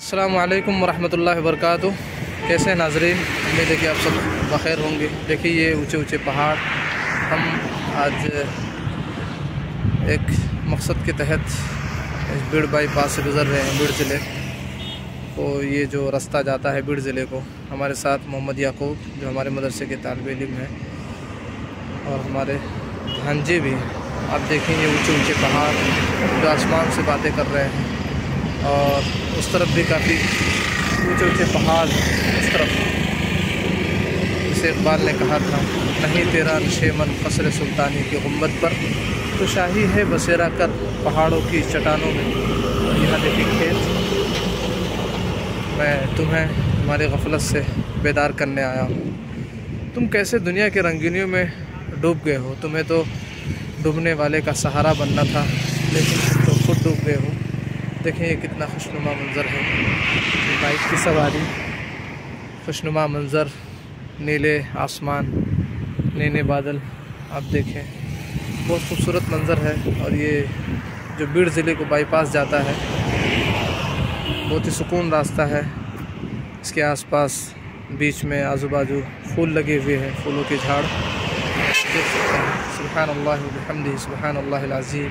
अल्लाम वरहमल वरक कैसे नाजरीन? है कि आप सब बखैर होंगे। देखिए, ये ऊँचे ऊँचे पहाड़। हम आज एक मकसद के तहत इस बीड़ बाईपास से गुज़र रहे हैं, बीड़ ज़िले। को ये जो रास्ता जाता है बीड़ ज़िले को, हमारे साथ मोहम्मद याकूब, जो हमारे मदरसे के तालब इम हैं, और हमारे भांजे भी हैं। आप देखेंगे ऊँचे ऊँचे पहाड़, जो आसमान से बातें कर रहे हैं। और उस तरफ़ भी काफ़ी ऊँचे ऊँचे पहाड़ उस तरफ़। जिसे इकबाल ने कहा था, नहीं तेरा नशेमन कसर सुल्तानी की गुंबद पर। तो शाही है बसेरा कर पहाड़ों की चट्टानों में। यहाँ देखिए खेत। मैं तुम्हें हमारी गफलत से बेदार करने आया हूँ। तुम कैसे दुनिया के रंगीनियों में डूब गए हो? तुम्हें तो डूबने वाले का सहारा बनना था, लेकिन तुम तो खुद डूब गए हो। देखें ये कितना खुशनुमा मंज़र है। बाइक की सवारी, खुशनुमा मंज़र, नीले आसमान, नीले बादल, आप देखें। बहुत खूबसूरत मंज़र है और ये जो बीड़ ज़िले को बाईपास जाता है, बहुत ही सुकून रास्ता है। इसके आसपास बीच में आजू बाजू फूल लगे हुए हैं, फूलों के झाड़। देख सकते हैं। सुबहान अल्लाह अज़ीम